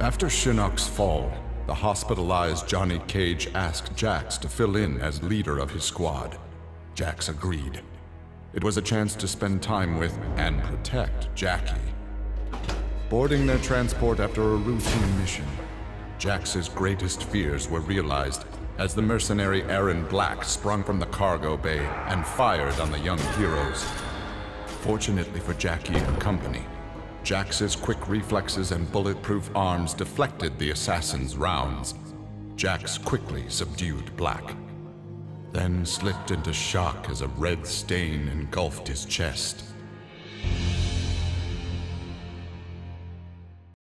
After Shinnok's fall, the hospitalized Johnny Cage asked Jax to fill in as leader of his squad. Jax agreed. It was a chance to spend time with and protect Jacqui. Boarding their transport after a routine mission, Jax's greatest fears were realized as the mercenary Erron Black sprung from the cargo bay and fired on the young heroes. Fortunately for Jacqui and company, Jax's quick reflexes and bulletproof arms deflected the assassin's rounds. Jax quickly subdued Black, then slipped into shock as a red stain engulfed his chest.